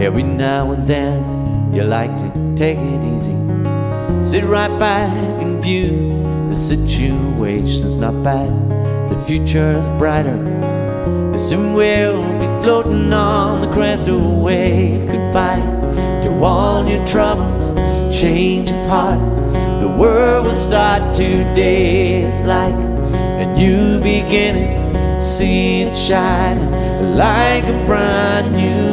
Every now and then you like to take it easy. Sit right back and view the situation's not bad. The future's brighter. Soon we'll be floating on the crest of a wave. Goodbye to all your troubles, change of heart. The world will start today. It's like a new beginning. See it shining like a brand new.